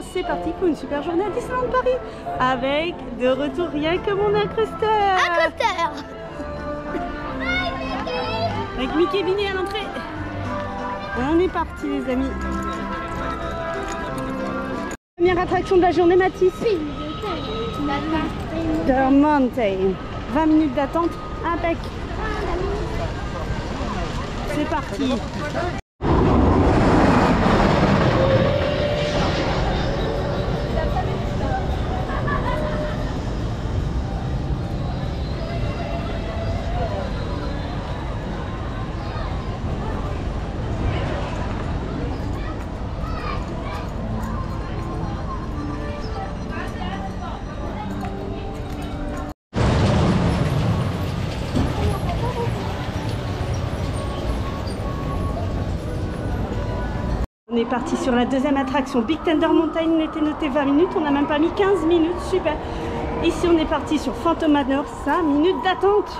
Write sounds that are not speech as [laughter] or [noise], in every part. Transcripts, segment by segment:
c'est parti pour une super journée à Disneyland Paris avec de retour rien que mon incrusteur. Incrusteur Avec Mickey et Minnie à l'entrée. On est parti les amis. Première attraction de la journée Mathis. The Mountain. 20 minutes d'attente. Impec. C'est parti. Est parti sur la deuxième attraction. Big Thunder Mountain, était noté 20 minutes, on n'a même pas mis 15 minutes, super. Ici on est parti sur Phantom Manor, 5 minutes d'attente.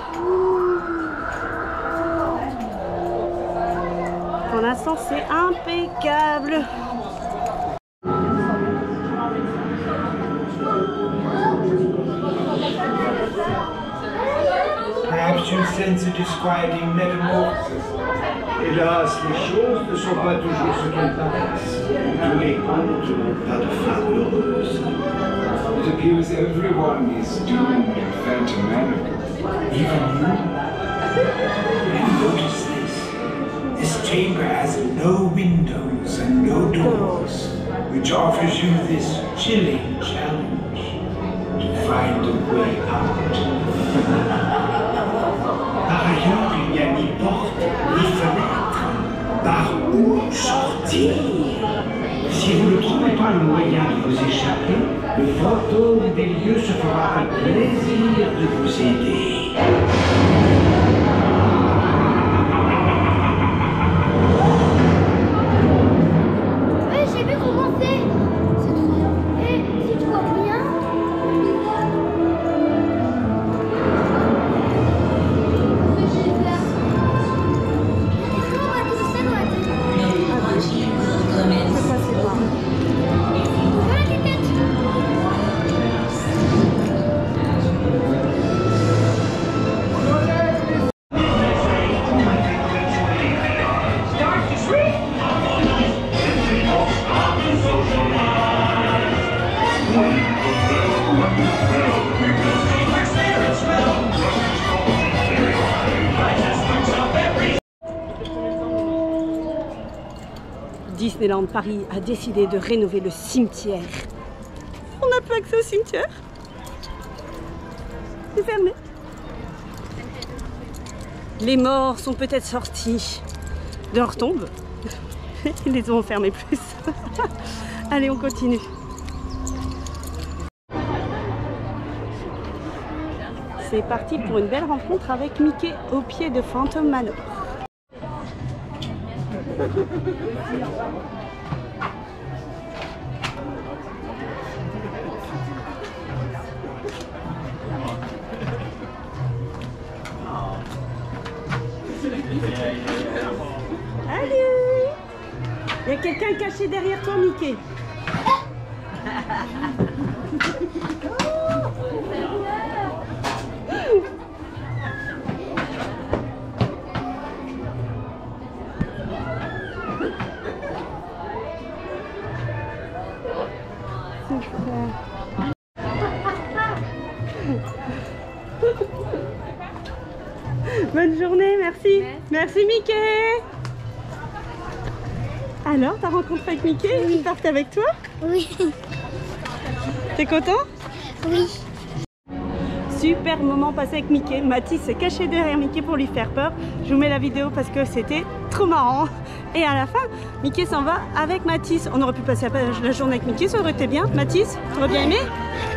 Pour l'instant c'est impeccable. Hélas, les choses ne sont pas toujours ce qu'elles paraissent. Tous les contes n'ont pas de fin heureuse. It appears everyone is doomed in Phantom. Even you. And notice this. This chamber has no windows and no doors, which offers you this chilling challenge to find a way out. [laughs] Par ailleurs, Si vous ne trouvez pas le moyen de vous échapper, le fantôme des lieux se fera un plaisir de vous aider. Disneyland Paris a décidé de rénover le cimetière. On n'a plus accès au cimetière. C'est fermé. Les morts sont peut-être sortis de leur tombe. [laughs] Ils les ont enfermés plus. [laughs] Allez, on continue. C'est parti pour une belle rencontre avec Mickey au pied de Phantom Manor. Allez Il y a quelqu'un caché derrière toi, Mickey. Bonne journée, merci. Merci, Mickey. Alors, t'as rencontré avec Mickey Il part avec toi Oui. T'es content Oui. Super moment passé avec Mickey. Mathis s'est caché derrière Mickey pour lui faire peur. Je vous mets la vidéo parce que c'était trop marrant. Et à la fin, Mickey s'en va avec Mathis. On aurait pu passer la la journée avec Mickey, ça aurait été bien. Mathis, t'aurais bien aimé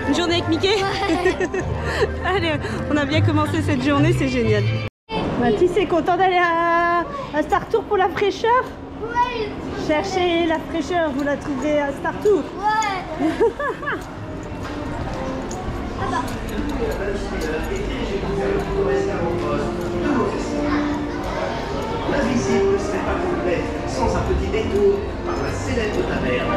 Une journée avec Mickey [laughs] Allez, on a bien commencé cette journée, c'est génial. Mathis est content d'aller à, à Star Tour pour la fraîcheur Ouais. Cherchez la fraîcheur, vous la trouverez à Star Tour. Ouais. La visite ne serait pas complète sans un petit détour par la célèbre taverne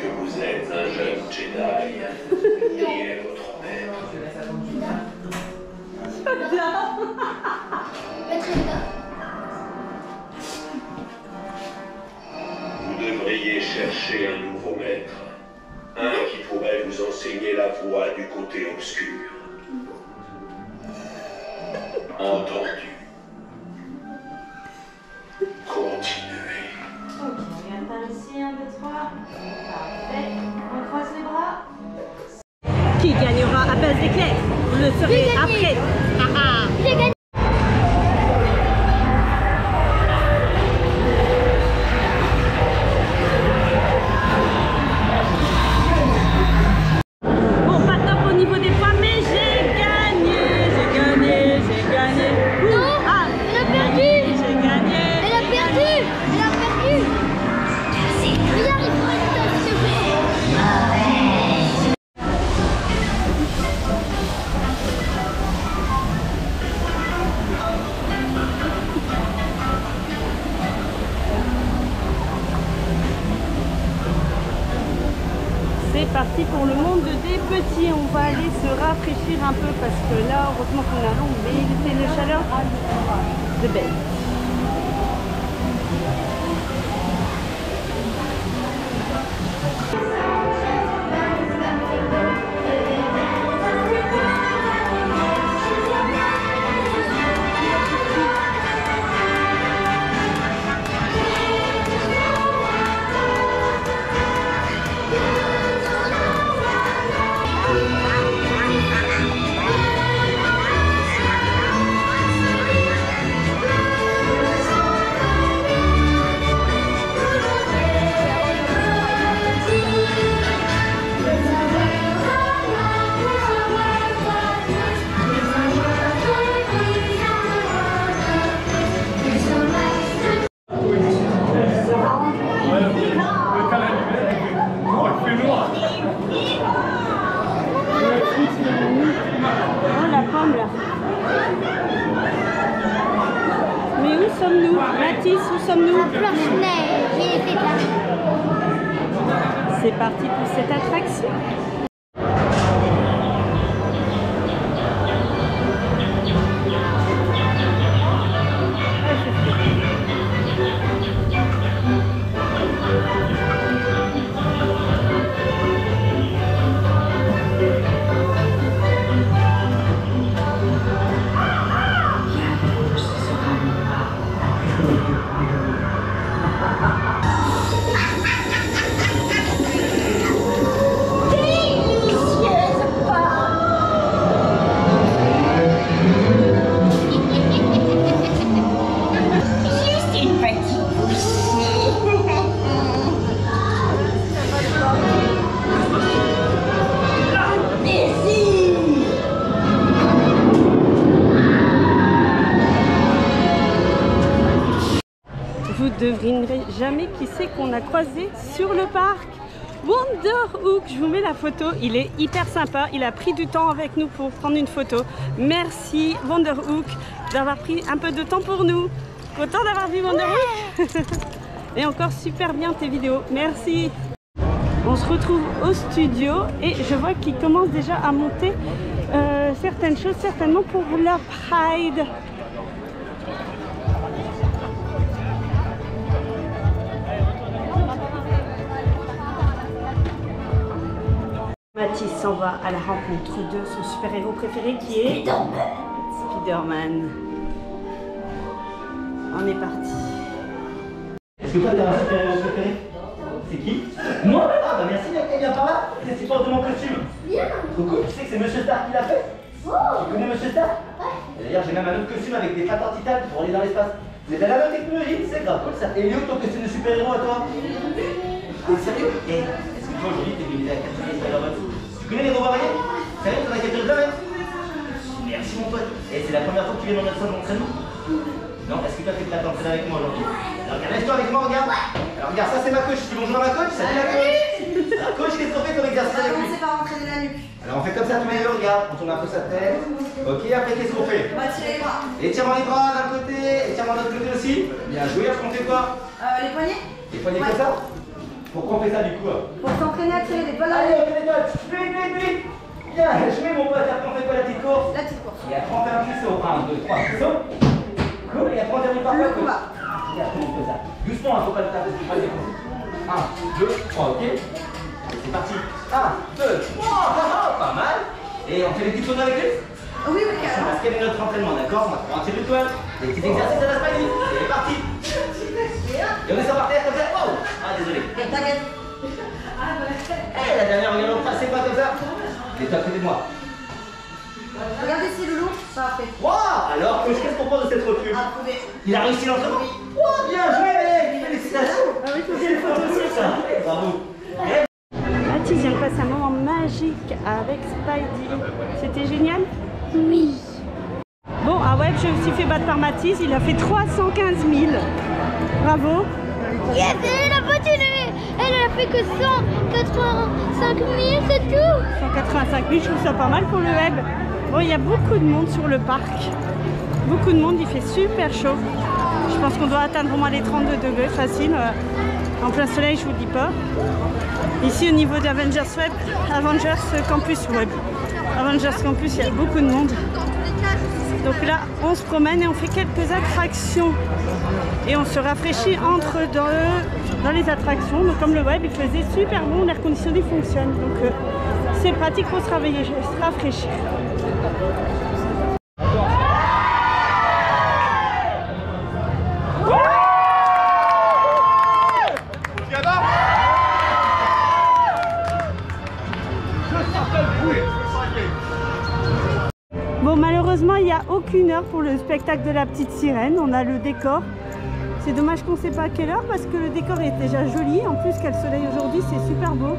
que vous êtes un jeune Jedi. Qui est votre maître. Vous devriez chercher un nouveau maître. Un qui pourrait vous enseigner la voie du côté obscur. Gagnera à base d'éclairs Vous le saurez après. Heureusement qu'on a l'ombre, mais il fait une chaleur de bête. Sommes-nous Mathis, où sommes-nous Blanche-Neige, il était là. C'est parti pour cette attraction. Devinerez jamais qui c'est qu'on a croisé sur le parc. Wonderhook, je vous mets la photo, il est hyper sympa, il a pris du temps avec nous pour prendre une photo. Merci Wonderhook d'avoir pris un peu de temps pour nous. Content d'avoir vu Wonderhook [laughs] Et encore super bien tes vidéos, merci On se retrouve au studio et je vois qu'il commence déjà à monter euh, certaines choses, certainement pour la Pride. Mathis s'en va à la rencontre de son super-héros préféré qui est Spider-Man. On est parti. Est-ce que toi t'as un super-héros préféré? C'est qui? Moi? Ah bah merci mec, viens par là. Tu portes de mon costume. Bien. Trop cool, tu sais que c'est Monsieur Stark qui l'a fait? Oh. Tu connais Monsieur Stark? Et D'ailleurs j'ai même un autre costume avec des pattes en titane pour aller dans l'espace. Vous êtes à la technologie, c'est grave, cool ça. Et Léo, ton costume de super-héros à toi? Ah, sérieux? Eh, est-ce que toi aujourd'hui t'es venu à la capture Spider-Man Tu connais les robots variés Sérieux, t'en as capturé plein même Merci mon pote. Et c'est la première fois que tu viens dans notre salle d'entraînement? Non, est-ce que toi t'es prêt à t'entraîner avec moi aujourd'hui? Alors regarde, laisse-toi avec moi, regarde. Alors regarde, ça c'est ma coach. Dis bonjour à ma coach? Salut la coach. Alors coach, qu'est-ce qu'on fait comme exercice avec lui? Commencez par entraîner la nuque. Alors on fait comme ça tous les deux, regarde. On tourne un peu sa tête. Ok, après qu'est-ce qu'on fait? On va tirer les bras. Étirement les bras d'un côté, étirement de l'autre côté aussi. Bien joué, après on fait quoi? Euh, les poignets Les poignets Ouais. comme ça? Pourquoi on fait ça du coup Pour s'entraîner à tirer des balles. Allez, on fait les doigts. Vite, vite, vite. Bien, je mets mon pote. Après on fait quoi la petite course La petite course. On fait un petit saut. 1, 2, 3, saut. Cool, et après on termine par Le combat. Et après on fait ça. Doucement, hein, faut pas le taper, faut pas le défoncer. 1, 2, 3, ok Allez, c'est parti. 1, 2, 3, pas mal. Et on fait les petits sauts avec lui Oui, oui, C'est parce qu'elle est notre entraînement, d'accord On va faire un petit rituel, des petits exercices à la. Et c'est parti Par terre comme ça. Wow Ah, désolé. T'inquiète. Eh, la dernière, regarde, on passe, c'est pas comme ça Les toi à côté de moi. Regarde ici, Loulou. Parfait. Wow Alors, qu'est-ce qu'on pense de cette recrue Approuvé. Il a réussi l'entraînement Wow, bien joué, mec Félicitations Ah oui, faut bien aussi. ça Bravo Mathis vient de passer un moment magique avec Spidey. C'était génial Oui. Bon, à Web, j'ai aussi fait battre par Mathis. Il a fait 315 000. Bravo. Yes, elle a continué. Elle a fait que 185 000, c'est tout. 185 000, je trouve ça pas mal pour le web. Bon, il y a beaucoup de monde sur le parc. Beaucoup de monde, il fait super chaud. Je pense qu'on doit atteindre au moins les 32 degrés facile. euh, En plein soleil, je vous dis pas. Ici, au niveau d'Avengers Web, Avengers Campus Web. Avengers Campus, il y a beaucoup de monde. Donc là, on se promène et on fait quelques attractions. Et on se rafraîchit entre dans, dans les attractions. Donc comme le web, il faisait super bon, l'air conditionné fonctionne. Donc euh, c'est pratique pour se, se rafraîchir. Pour le spectacle de la petite sirène. On a le décor. C'est dommage qu'on ne sait pas à quelle heure parce que le décor est déjà joli. En plus, le soleil aujourd'hui, c'est super beau.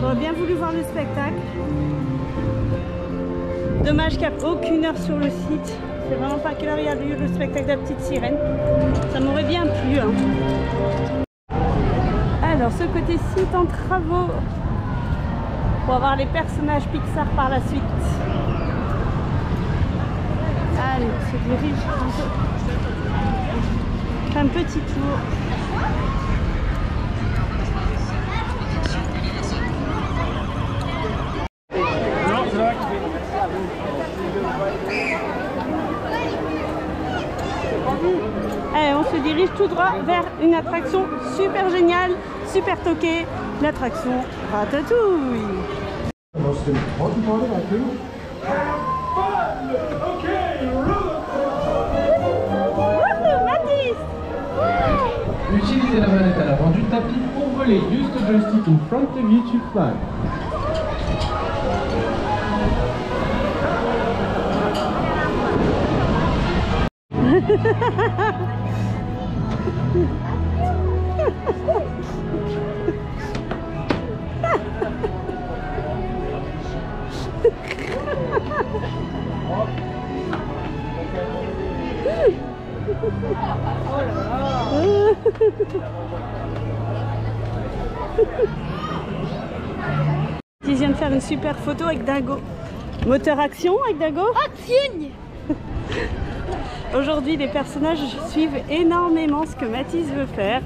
J'aurais bien voulu voir le spectacle. Dommage qu'il n'y a aucune heure sur le site. C'est vraiment pas à quelle heure il y a eu le spectacle de la petite sirène. Ça m'aurait bien plu. hein. Alors, ce côté-ci est en travaux pour avoir les personnages Pixar par la suite. Allez, on se dirige un peu. Un petit tour. Allez, on se dirige tout droit vers une attraction super géniale, super toquée, l'attraction Ratatouille. La manette à l'avant du tapis pour voler. Use the joystick in front of you to. [laughs] Mathis vient de faire une super photo avec Dingo. Moteur action avec Dingo Action [laughs] Aujourd'hui, les personnages suivent énormément ce que Mathis veut faire.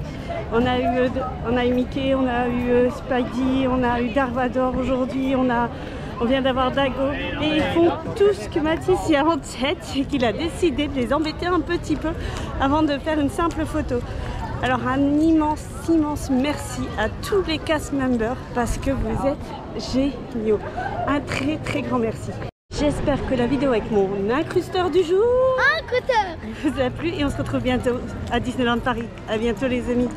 On a eu, on a eu Mickey, on a eu euh, Spidey, on a eu Darvador aujourd'hui, on, a, on vient d'avoir Dago. Et ils font tout ce que Mathis y a en tête et qu'il a décidé de les embêter un petit peu avant de faire une simple photo. Alors un immense, immense merci à tous les cast members parce que vous êtes géniaux. Un très très grand merci. J'espère que la vidéo avec mon incrusteur du jour vous a plu et on se retrouve bientôt à Disneyland Paris. À bientôt les amis.